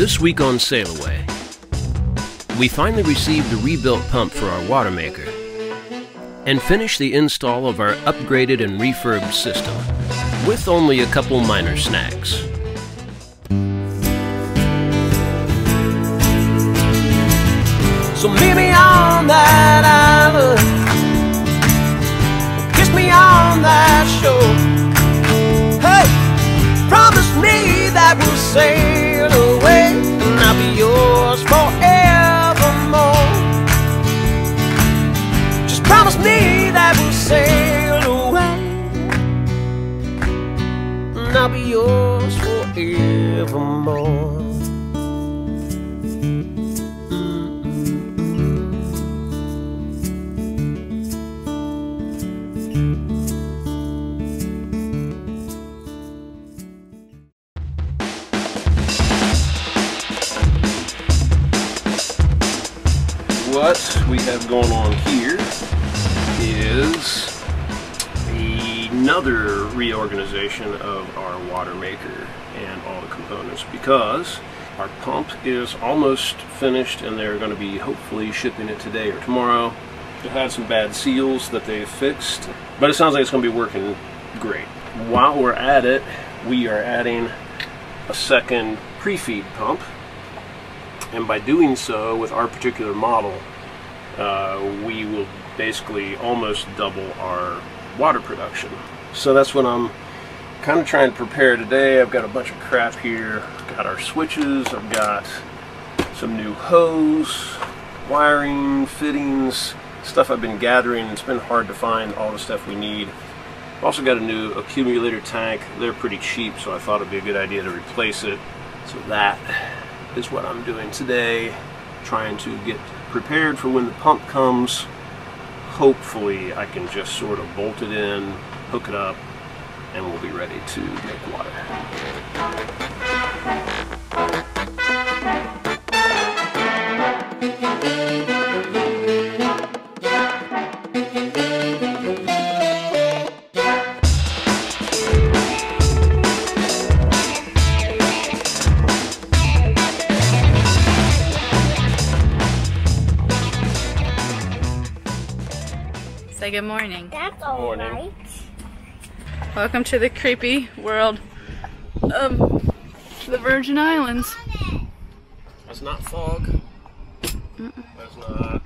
This week on Sail Away, we finally received a rebuilt pump for our water maker and finished the install of our upgraded and refurbed system with only a couple minor snags. So meet me on that island. Kiss me on that shore. Hey, promise me that we'll sail I'll be yours forevermore. What we have going on here is another reorganization of our water maker and all the components because our pump is almost finished and they're going to be hopefully shipping it today or tomorrow. It had some bad seals that they fixed, but it sounds like it's going to be working great. While we're at it, we are adding a second pre-feed pump and by doing so with our particular model uh, we will basically almost double our water production. So that's what I'm kind of trying to prepare today. I've got a bunch of crap here. Got our switches. I've got some new hose wiring fittings stuff I've been gathering. It's been hard to find all the stuff we need. I've also got a new accumulator tank. They're pretty cheap so I thought it'd be a good idea to replace it. So that is what I'm doing today, trying to get prepared for when the pump comes. Hopefully I can just sort of bolt it in, hook it up, and we'll be ready to make water. Say good morning. That's all Morning. right. Welcome to the creepy world of the Virgin Islands. That's not fog. That's not.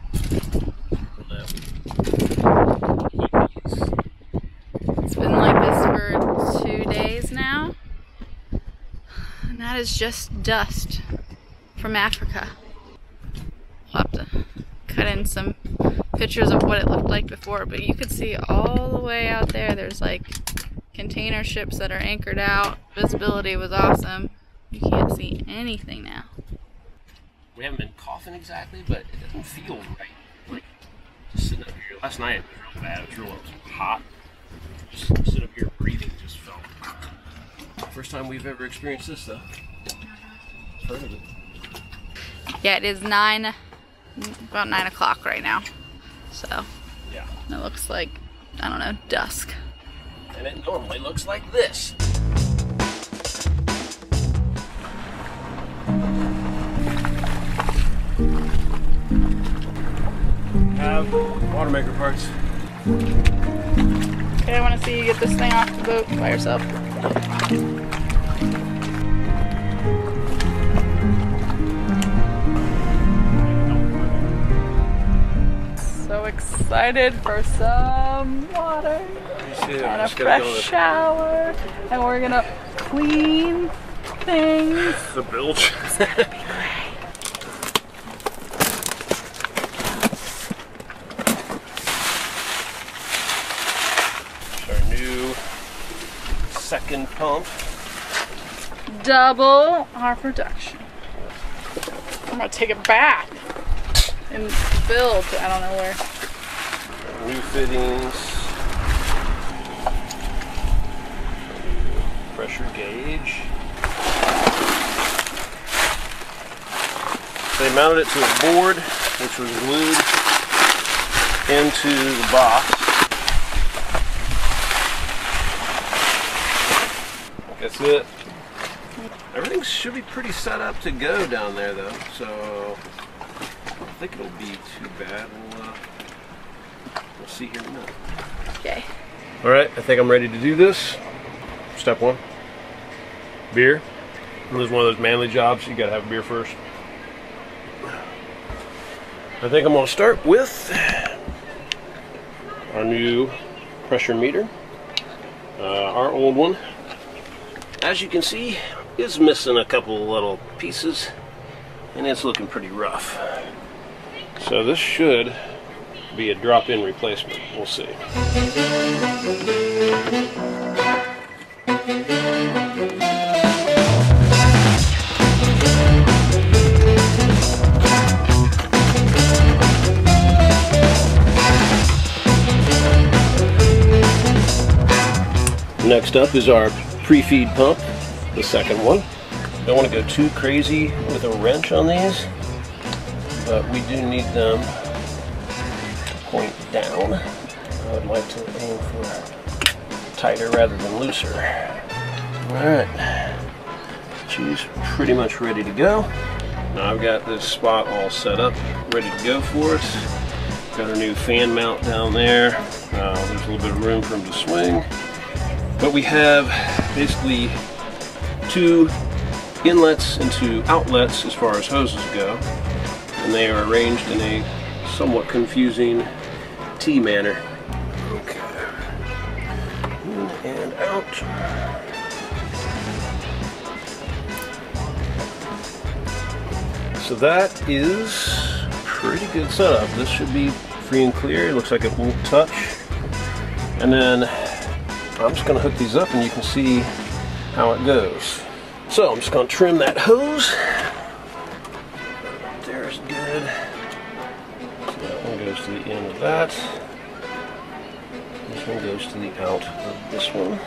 It's been like this for two days now. And that is just dust from Africa. We'll have to cut in some pictures of what it looked like before, but you could see all the way out there. There's like container ships that are anchored out. Visibility was awesome. You can't see anything now. We haven't been coughing exactly, but it doesn't feel right. Like just sitting up here. Last night it was real bad. It was real hot. Just sitting up here breathing just felt. First time we've ever experienced this though. Heard of it. Yeah, it is nine, about nine o'clock right now. So Yeah. it looks like, I don't know, dusk. And it normally looks like this. Have water maker parts. Okay, I want to see you get this thing off the boat by yourself. So excited for some water and a fresh shower, and we're gonna clean things. The bilge. Our new second pump. Double our production. I'm gonna take it back and build. I don't know where. New fittings. Pressure gauge. They mounted it to a board, which was glued into the box. That's it. Everything should be pretty set up to go down there though, so I think it'll be too bad. We'll see here in. Okay. All right, I think I'm ready to do this. Step one, beer. And this is one of those manly jobs, you gotta have a beer first. I think I'm gonna start with our new pressure meter. Uh, our old one, as you can see, is missing a couple little pieces and it's looking pretty rough. So this should be a drop-in replacement. We'll see. Next up is our pre-feed pump, the second one. Don't want to go too crazy with a wrench on these, but we do need them point down. I would like to aim for tighter rather than looser. Alright, she's pretty much ready to go. Now I've got this spot all set up, ready to go for us. Got our new fan mount down there. Uh, there's a little bit of room for him to swing. But we have basically two inlets and two outlets as far as hoses go. And they are arranged in a somewhat confusing T manner. Okay. In and out. So that is pretty good setup. This should be free and clear. It looks like it won't touch. And then I'm just going to hook these up and you can see how it goes. So I'm just going to trim that hose. There's good. One goes to the end of that. This one goes to the out of this one.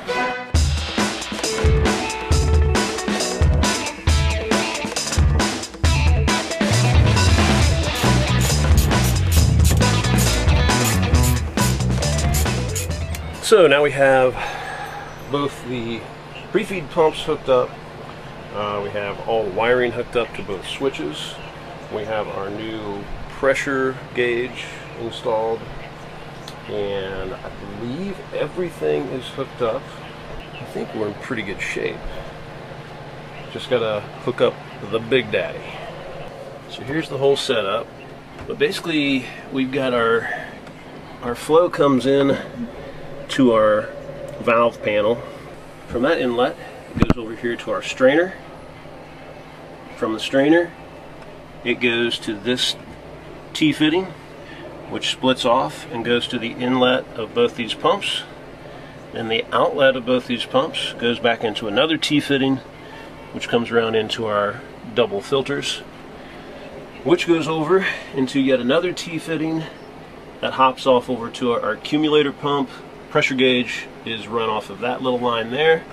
So now we have both the pre-feed pumps hooked up. Uh, we have all wiring hooked up to both switches. We have our new pressure gauge installed. And I believe everything is hooked up. I think we're in pretty good shape. Just gotta hook up the Big Daddy. So here's the whole setup. But basically, we've got our our flow comes in to our valve panel. From that inlet, it goes over here to our strainer. From the strainer, it goes to this T-fitting, which splits off and goes to the inlet of both these pumps. Then the outlet of both these pumps goes back into another T-fitting, which comes around into our double filters, which goes over into yet another T-fitting that hops off over to our accumulator pump, pressure gauge is run off of that little line there.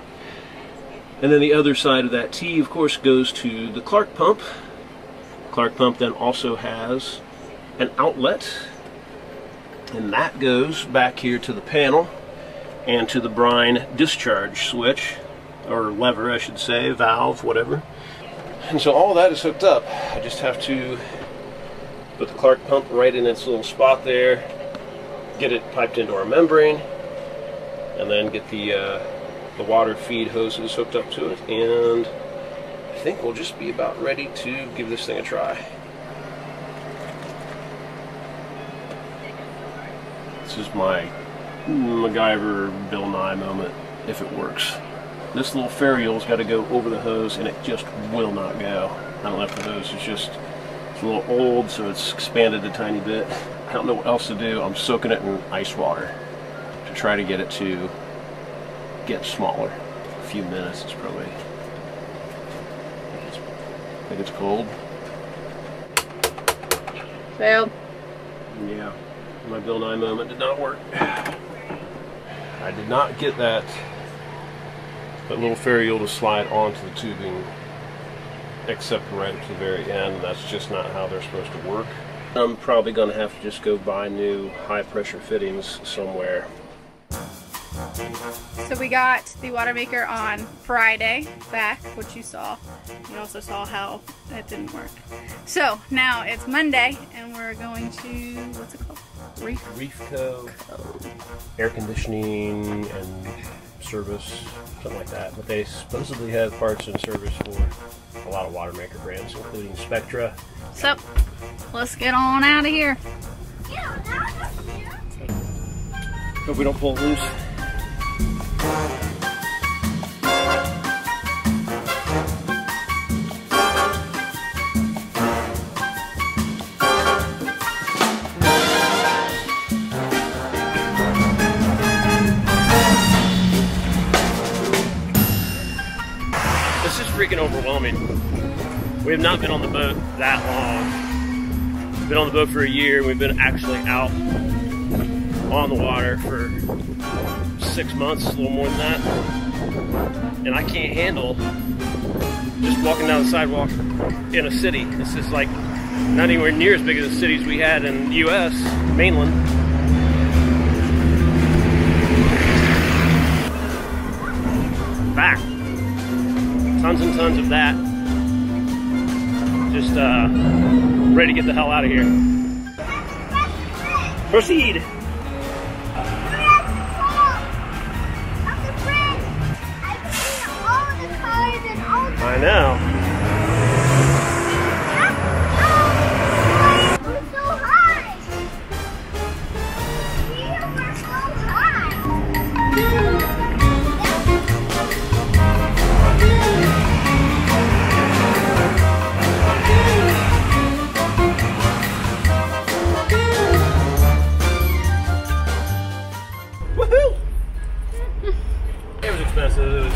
And then the other side of that T, of course, goes to the Clark pump. Clark pump then also has an outlet, and that goes back here to the panel and to the brine discharge switch, or lever, I should say, valve, whatever. And so all that is hooked up. I just have to put the Clark pump right in its little spot there, get it piped into our membrane, and then get the uh, the water feed hoses hooked up to it and I think we'll just be about ready to give this thing a try. This is my MacGyver Bill Nye moment if it works. This little ferrule's got to go over the hose and it just will not go. I don't know if the hose is just it's a little old so it's expanded a tiny bit. I don't know what else to do. I'm soaking it in ice water to try to get it to get smaller. A few minutes it's probably I think it's cold. Failed. Yeah, my Bill Nye moment did not work. I did not get that that little ferrule to slide onto the tubing except right to the very end. That's just not how they're supposed to work. I'm probably going to have to just go buy new high pressure fittings somewhere. So we got the water maker on Friday back, which you saw. You also saw how that didn't work. So now it's Monday and we're going to, what's it called? Reef? Reefco air conditioning and service, something like that. But they supposedly have parts and service for a lot of water maker brands, including Spectra. So let's get on out of here. Hope we don't pull loose. Freaking overwhelming. We have not been on the boat that long. We've been on the boat for a year. We've been actually out on the water for six months, a little more than that. And I can't handle just walking down the sidewalk in a city. This is like not anywhere near as big as the cities we had in the US, mainland. Tons and tons of that. Just uh, ready to get the hell out of here. Proceed. Expensive. It was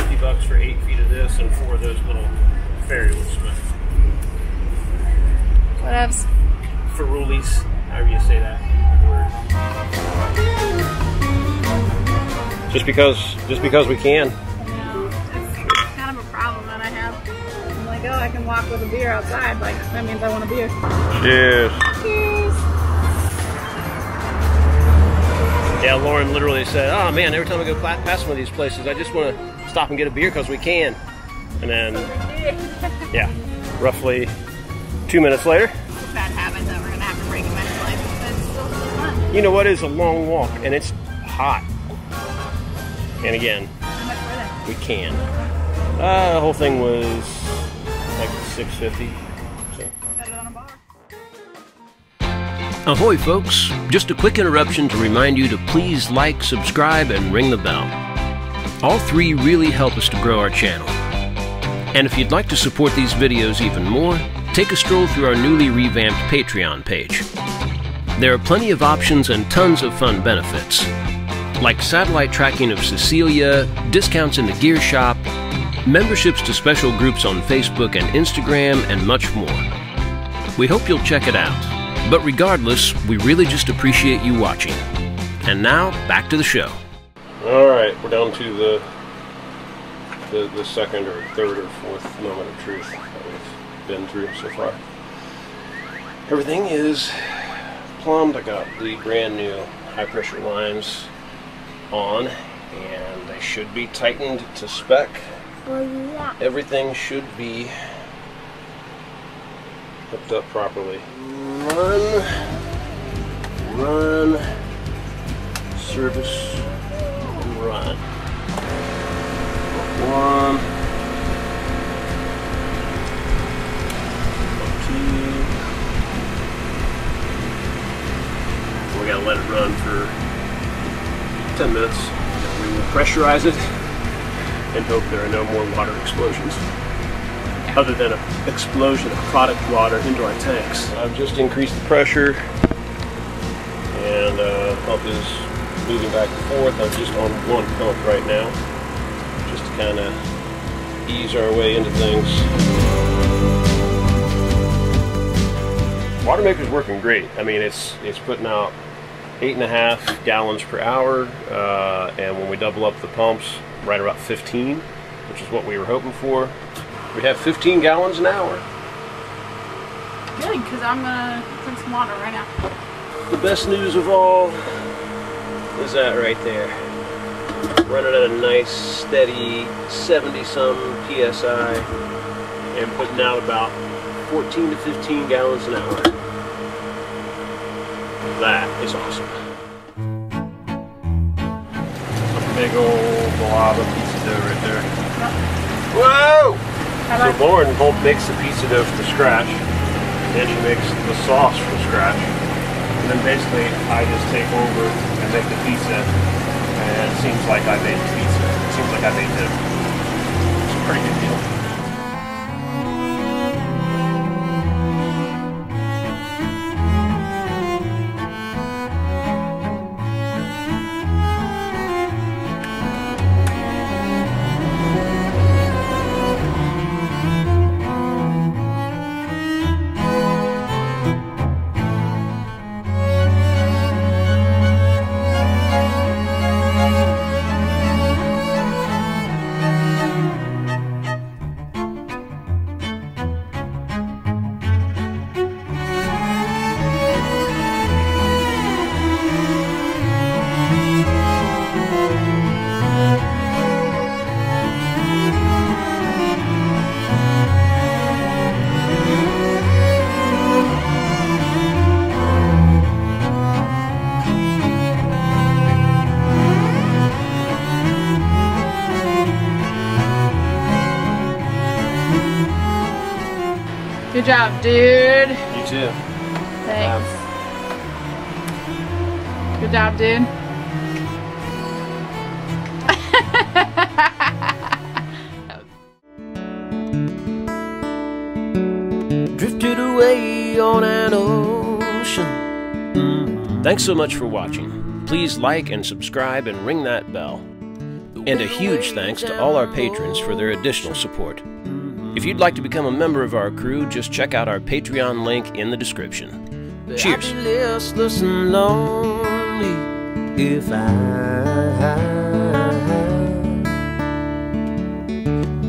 50 bucks for eight feet of this and four of those little ferry lifts. But Whatevs. Ferulis, however you say that word. Just because, just because we can. It's kind of a problem that I have. I'm like, oh, I can walk with a beer outside. Like, that means I want a beer. Cheers. Cheers. Yeah, Lauren literally said, "Oh man, every time I go past one of these places, I just want to stop and get a beer because we can." And then, yeah, roughly two minutes later, It's a bad habit that we're gonna have to break in my life, but it's still so fun. you know what? It's a long walk and it's hot. And again, How much were they? we can. Uh, the whole thing was like 650. Ahoy, folks! Just a quick interruption to remind you to please like, subscribe, and ring the bell. All three really help us to grow our channel. And if you'd like to support these videos even more, take a stroll through our newly revamped Patreon page. There are plenty of options and tons of fun benefits, like satellite tracking of Cecilia, discounts in the gear shop, memberships to special groups on Facebook and Instagram, and much more. We hope you'll check it out. But regardless, we really just appreciate you watching. And now, back to the show. All right, we're down to the, the the second or third or fourth moment of truth that we've been through so far. Everything is plumbed. I got the brand new high pressure lines on, and they should be tightened to spec. Everything should be hooked up properly. Run, run, service, and run. One, two. We gotta let it run for 10 minutes. We will pressurize it and hope there are no more water explosions other than an explosion of product water into our tanks. I've just increased the pressure and uh, pump is moving back and forth. I'm just on one pump right now just to kind of ease our way into things. Watermaker's working great. I mean, it's it's putting out eight and a half gallons per hour, uh, and when we double up the pumps, right about 15, which is what we were hoping for. We have 15 gallons an hour. Good, because I'm gonna drink some water right now. The best news of all is that right there. running at a nice steady 70 some psi and putting out about 14 to 15 gallons an hour. That is awesome. A big old blob of pizza dough right there. Whoa! So Lauren both makes the pizza dough from scratch, and she makes the sauce from scratch. And then basically I just take over and make the pizza, and it seems like I made the pizza. It seems like I made the. It's a pretty good deal. Job, dude. You too. Thanks. Good job, dude. Drifted away on an ocean. Mm. Thanks so much for watching. Please like and subscribe and ring that bell. And a huge thanks to all our patrons for their additional support. If you'd like to become a member of our crew, just check out our Patreon link in the description. Cheers. I'd be listless and lonely if I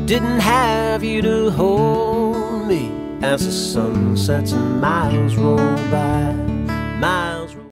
didn't have you to hold me as the sun sets and miles roll by.